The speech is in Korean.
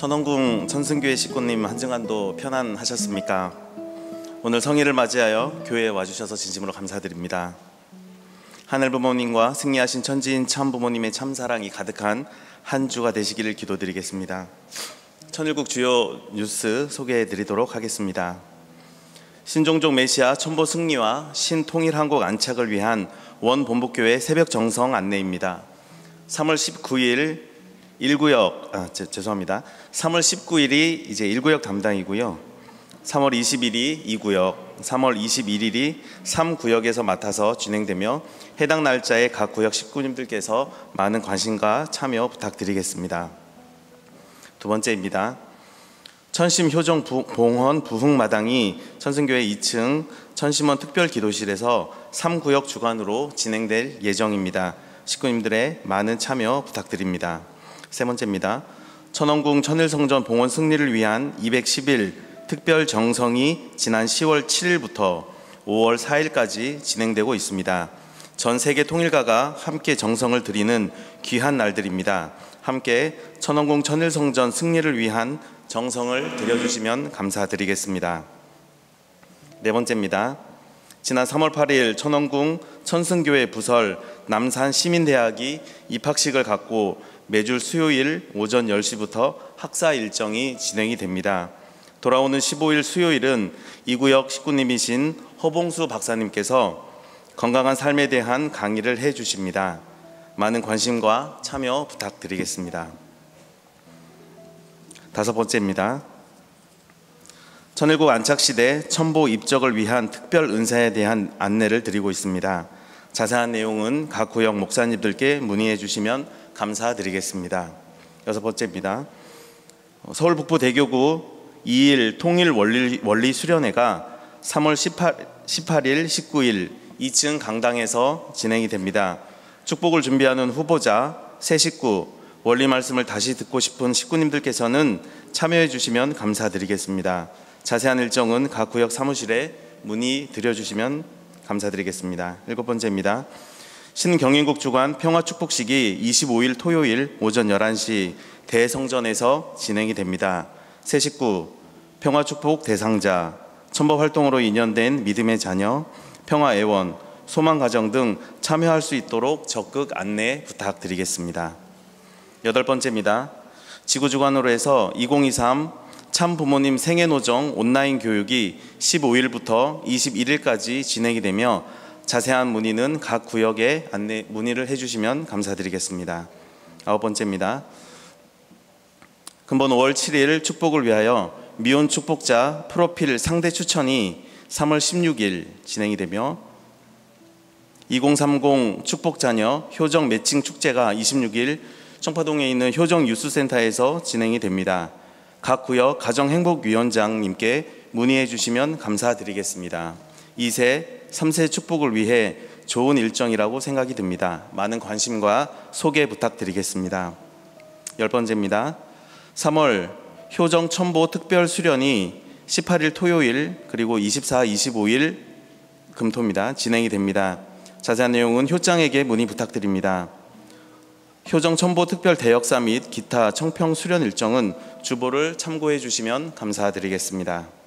천원궁 천승교회 식구님 한증안도 편안하셨습니까? 오늘 성일을 맞이하여 교회에 와주셔서 진심으로 감사드립니다. 하늘 부모님과 승리하신 천지인 참 부모님의 참 사랑이 가득한 한 주가 되시기를 기도드리겠습니다. 천일국 주요 뉴스 소개해드리도록 하겠습니다. 신종족 메시아 천보 승리와 신통일 한국 안착을 위한 원본부교회 새벽 정성 안내입니다. 3월 19일 1구역 아 제, 죄송합니다. 3월 19일이 이제 1구역 담당이고요. 3월 20일이 2구역, 3월 21일이 3구역에서 맡아서 진행되며 해당 날짜에 각 구역 식구님들께서 많은 관심과 참여 부탁드리겠습니다. 두 번째입니다. 천심 효정 부, 봉헌 부흥마당이 천승교회 2층 천심원 특별기도실에서 3구역 주관으로 진행될 예정입니다. 식구님들의 많은 참여 부탁드립니다. 세 번째입니다. 천원궁 천일성전 봉헌 승리를 위한 210일 특별 정성이 지난 10월 7일부터 5월 4일까지 진행되고 있습니다. 전 세계 통일가가 함께 정성을 드리는 귀한 날들입니다. 함께 천원궁 천일성전 승리를 위한 정성을 들여주시면 감사드리겠습니다. 네 번째입니다. 지난 3월 8일 천원궁 천승교회 부설 남산 시민대학이 입학식을 갖고 매주 수요일 오전 10시부터 학사 일정이 진행이 됩니다. 돌아오는 15일 수요일은 이 구역 식구님이신 허봉수 박사님께서 건강한 삶에 대한 강의를 해 주십니다. 많은 관심과 참여 부탁드리겠습니다. 다섯 번째입니다. 천일국 안착시대 첨보 입적을 위한 특별 은사에 대한 안내를 드리고 있습니다. 자세한 내용은 각 구역 목사님들께 문의해 주시면 감사드리겠습니다. 여섯 번째입니다. 서울 북부 대교구 2일 통일 원리, 원리 수련회가 3월 18, 18일, 19일 2층 강당에서 진행이 됩니다. 축복을 준비하는 후보자, 새 식구, 원리 말씀을 다시 듣고 싶은 식구님들께서는 참여해 주시면 감사드리겠습니다. 자세한 일정은 각 구역 사무실에 문의 드려주시면 감사드리겠습니다. 일곱 번째입니다. 신경인국 주관 평화축복식이 25일 토요일 오전 11시 대성전에서 진행이 됩니다. 새 식구, 평화축복 대상자, 천법 활동으로 인연된 믿음의 자녀, 평화애원, 소망가정 등 참여할 수 있도록 적극 안내 부탁드리겠습니다. 여덟 번째입니다. 지구주관으로 해서 2023 참부모님 생애노정 온라인 교육이 15일부터 21일까지 진행이 되며 자세한 문의는 각 구역에 안내 문의를 해주시면 감사드리겠습니다. 아홉 번째입니다. 금번 5월 7일 축복을 위하여 미혼 축복자 프로필 상대 추천이 3월 16일 진행이 되며 2030 축복자녀 효정 매칭 축제가 26일 청파동에 있는 효정 유스센터에서 진행이 됩니다. 각 구역 가정행복위원장님께 문의해 주시면 감사드리겠습니다. 2세, 3세 축복을 위해 좋은 일정이라고 생각이 듭니다. 많은 관심과 소개 부탁드리겠습니다. 열 번째입니다. 3월 효정 첨보 특별 수련이 18일 토요일 그리고 24, 25일 금토입니다. 진행이 됩니다. 자세한 내용은 효장에게 문의 부탁드립니다. 효정 첨보 특별 대역사 및 기타 청평 수련 일정은 주보를 참고해 주시면 감사드리겠습니다.